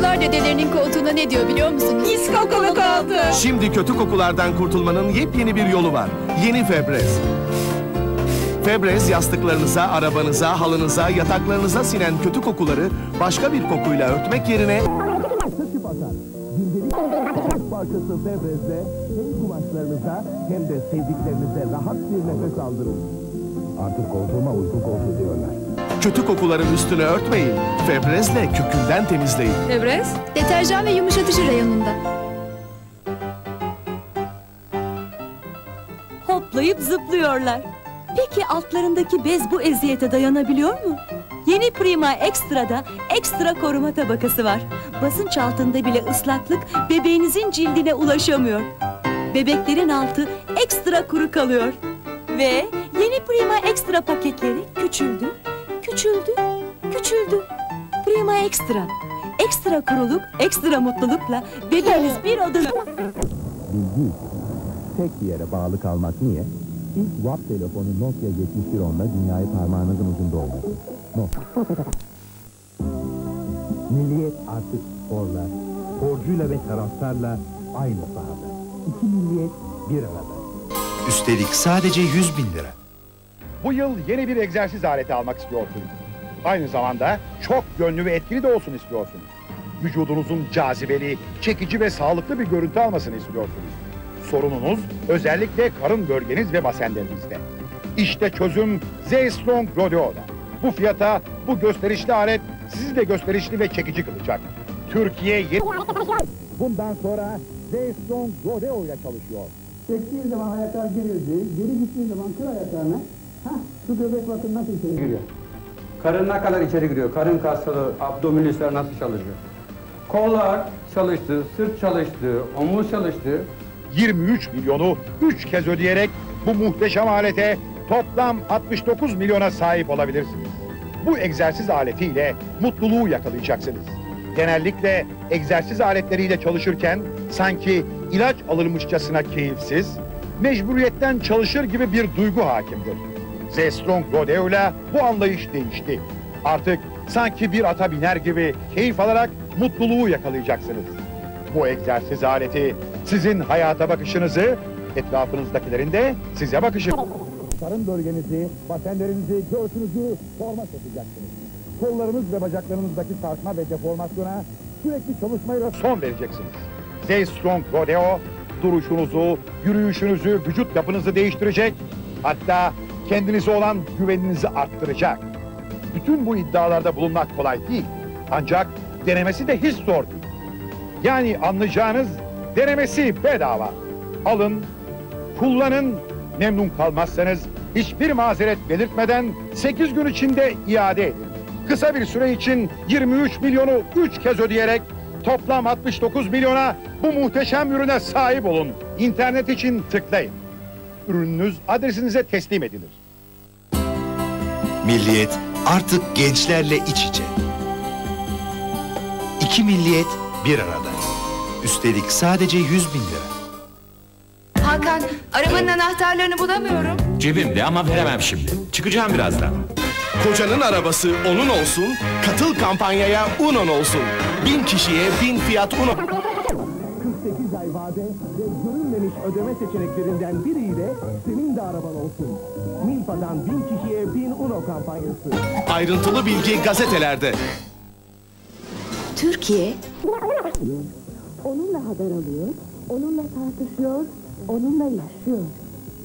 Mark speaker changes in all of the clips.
Speaker 1: Çocuklar dedelerinin koltuğuna ne diyor biliyor musunuz?
Speaker 2: Pis kokulu koltuğu.
Speaker 3: Şimdi kötü kokulardan kurtulmanın yepyeni bir yolu var. Yeni Febrez. Febrez yastıklarınıza, arabanıza, halınıza, yataklarınıza sinen kötü kokuları başka bir kokuyla örtmek yerine Sıkıp atar. Gündelik parçası Febrez'de hem kumaşlarınıza hem de sevdiklerinize rahat bir nefes aldırın.
Speaker 4: Artık koltuğuma uyku koltuğu diyorlar.
Speaker 3: Kötü kokuların üstüne örtmeyin. Febrez'le kökünden temizleyin.
Speaker 1: Febrez, deterjan ve yumuşatıcı reyonunda.
Speaker 2: Hoplayıp zıplıyorlar. Peki altlarındaki bez bu eziyete dayanabiliyor mu? Yeni Prima Extra'da ekstra koruma tabakası var. Basınç altında bile ıslaklık bebeğinizin cildine ulaşamıyor. Bebeklerin altı ekstra kuru kalıyor. Ve yeni Prima Extra paketleri küçüldü, küçüldü, küçüldü. Prima Extra. Ekstra kuruluk, ekstra mutlulukla bebeğiniz bir odada...
Speaker 4: Bilgi. Tek bir yere bağlı kalmak niye? İlk WAP telefonu Nokia 7110'la dünyayı parmağınızın ucunda olması. Nokia. Milliyet artık sporla, sporcuyla ve taraftarla aynı sahada. İki milliyet bir arada.
Speaker 5: Üstelik sadece 100 bin lira.
Speaker 6: Bu yıl yeni bir egzersiz aleti almak istiyorsunuz. Aynı zamanda çok yönlü ve etkili de olsun istiyorsunuz. Vücudunuzun cazibeli, çekici ve sağlıklı bir görüntü almasını istiyorsunuz. Sorununuz özellikle karın bölgeniz ve basenlerinizde. İşte çözüm Z-Strong Rodeo'da. Bu fiyata bu gösterişli alet sizi de gösterişli ve çekici kılacak. Türkiye yeni... Bundan sonra Z-Strong Rodeo ile çalışıyor.
Speaker 7: Çektiği zaman ayaklar gerildi, geri gittiği zaman kır ayaklarını. Hah, şu göbek bakın nasıl içeri giriyor.
Speaker 8: Karın ne kadar içeri giriyor? Karın kasları, abdominüsler nasıl çalışıyor? Kollar çalıştı, sırt çalıştı, omuz çalıştı.
Speaker 6: 23 milyonu 3 kez ödeyerek bu muhteşem alete toplam 69 milyona sahip olabilirsiniz. Bu egzersiz aletiyle mutluluğu yakalayacaksınız. Genellikle egzersiz aletleriyle çalışırken sanki ilaç alırmışçasına keyifsiz, mecburiyetten çalışır gibi bir duygu hakimdir. Z-Strong Rodeo'yla bu anlayış değişti. Artık sanki bir ata biner gibi keyif alarak mutluluğu yakalayacaksınız. Bu egzersiz aleti sizin hayata bakışınızı, etrafınızdakilerin de size bakışı. Karın bölgenizi, basenlerinizi, göğsünüzü forma sokacaksınız. Kollarınız ve bacaklarınızdaki sarsma ve deformasyona sürekli çalışmayla son vereceksiniz. Z-Strong Rodeo, duruşunuzu, yürüyüşünüzü, vücut yapınızı değiştirecek, hatta kendinize olan güveninizi arttıracak. Bütün bu iddialarda bulunmak kolay değil. Ancak denemesi de hiç zor değil. Yani anlayacağınız denemesi bedava. Alın, kullanın, memnun kalmazsanız hiçbir mazeret belirtmeden 8 gün içinde iade edin. Kısa bir süre için 23 milyonu 3 kez ödeyerek toplam 69 milyona bu muhteşem ürüne sahip olun. İnternet için tıklayın. Ürününüz adresinize teslim edilir.
Speaker 5: Milliyet artık gençlerle iç içe. İki milliyet bir arada. Üstelik sadece 100 bin lira.
Speaker 1: Hakan, arabanın anahtarlarını bulamıyorum.
Speaker 9: Cebimde ama veremem şimdi. Çıkacağım birazdan.
Speaker 3: Kocanın arabası onun olsun, katıl kampanyaya Unon olsun. Bin kişiye bin fiyat Unon.
Speaker 4: 48 ay vade ve görülmemiş ödeme seçeneklerinden biriyle senin de araban olsun. Milpa'dan bin kişiye bin Uno kampanyası.
Speaker 3: Ayrıntılı bilgi gazetelerde.
Speaker 2: Türkiye
Speaker 10: Onunla haber alıyor, onunla tartışıyor, onunla yaşıyor.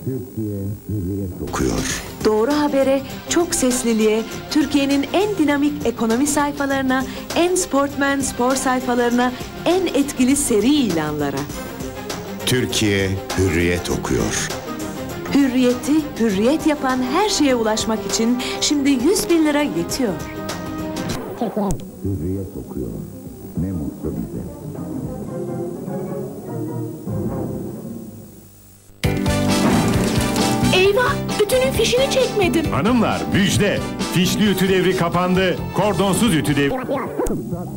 Speaker 4: Türkiye hürriyet
Speaker 5: Okuyor.
Speaker 2: Doğru habere, çok sesliliğe, Türkiye'nin en dinamik ekonomi sayfalarına, en sportmen spor sayfalarına, en etkili seri ilanlara.
Speaker 5: Türkiye Hürriyet okuyor.
Speaker 2: Hürriyeti, hürriyet yapan her şeye ulaşmak için şimdi 100 bin lira yetiyor.
Speaker 4: Hürriyet okuyor. Ne mutlu bize.
Speaker 2: Eyvah, bütünün fişini çekmedim.
Speaker 11: Hanımlar müjde. Fişli ütü devri kapandı. Kordonsuz ütü devri...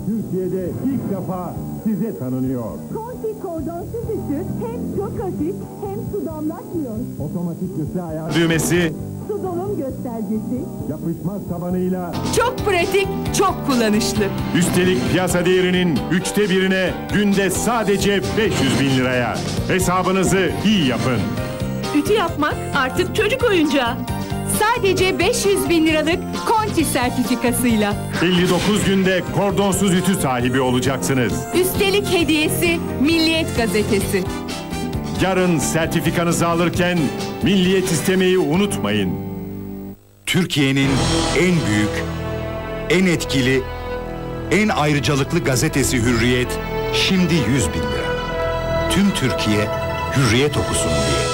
Speaker 11: Türkiye'de ilk defa size tanınıyor.
Speaker 10: Konti kordonsuz ütü hem çok hafif hem su damlatmıyor.
Speaker 4: Otomatik ısı ayağı
Speaker 11: Düğmesi
Speaker 12: Su dolum göstergesi.
Speaker 11: Yapışmaz tabanıyla
Speaker 10: Çok pratik, çok kullanışlı.
Speaker 11: üstelik piyasa değerinin üçte birine günde sadece 500 bin liraya. Hesabınızı iyi yapın.
Speaker 10: Ütü yapmak artık çocuk oyuncağı. Sadece 500 bin liralık Conti sertifikasıyla.
Speaker 11: 59 günde kordonsuz ütü sahibi olacaksınız.
Speaker 10: Üstelik hediyesi Milliyet Gazetesi.
Speaker 11: Yarın sertifikanızı alırken milliyet istemeyi unutmayın.
Speaker 5: Türkiye'nin en büyük, en etkili, en ayrıcalıklı gazetesi Hürriyet şimdi 100 bin lira. Tüm Türkiye Hürriyet okusun diye.